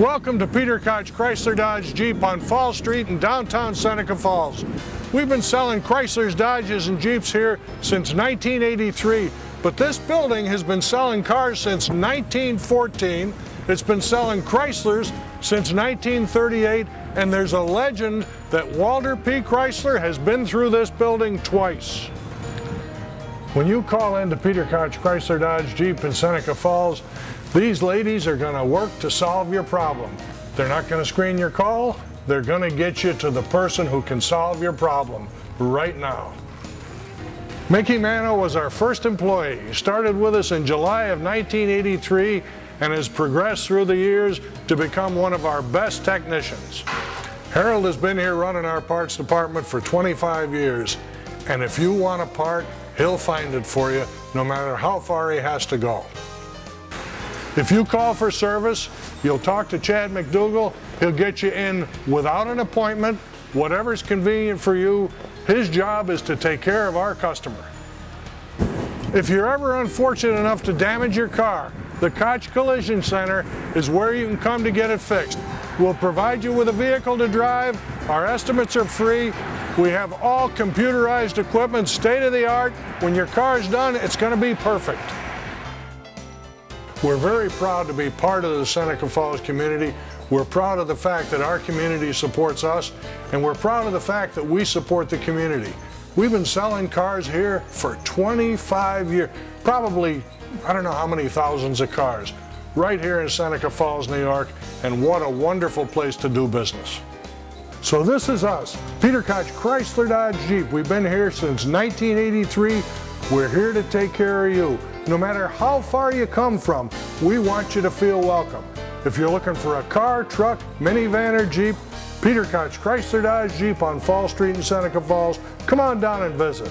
Welcome to Peter Koch Chrysler Dodge Jeep on Fall Street in downtown Seneca Falls. We've been selling Chryslers, Dodges, and Jeeps here since 1983, but this building has been selling cars since 1914. It's been selling Chryslers since 1938, and there's a legend that Walter P. Chrysler has been through this building twice. When you call into Peter Koch Chrysler Dodge Jeep in Seneca Falls, these ladies are going to work to solve your problem. They're not going to screen your call. They're going to get you to the person who can solve your problem right now. Mickey Mano was our first employee. He started with us in July of 1983 and has progressed through the years to become one of our best technicians. Harold has been here running our parts department for 25 years, and if you want a part, he'll find it for you no matter how far he has to go. If you call for service, you'll talk to Chad McDougall. He'll get you in without an appointment, whatever's convenient for you. His job is to take care of our customer. If you're ever unfortunate enough to damage your car, the Koch Collision Center is where you can come to get it fixed. We'll provide you with a vehicle to drive. Our estimates are free. We have all computerized equipment, state of the art. When your car is done, it's going to be perfect. We're very proud to be part of the Seneca Falls community. We're proud of the fact that our community supports us, and we're proud of the fact that we support the community. We've been selling cars here for 25 years, probably, I don't know how many thousands of cars, right here in Seneca Falls, New York, and what a wonderful place to do business. So this is us, Peter Koch Chrysler Dodge Jeep. We've been here since 1983. We're here to take care of you. No matter how far you come from, we want you to feel welcome. If you're looking for a car, truck, minivan, or Jeep, Peter Koch Chrysler Dodge Jeep on Fall Street in Seneca Falls, come on down and visit.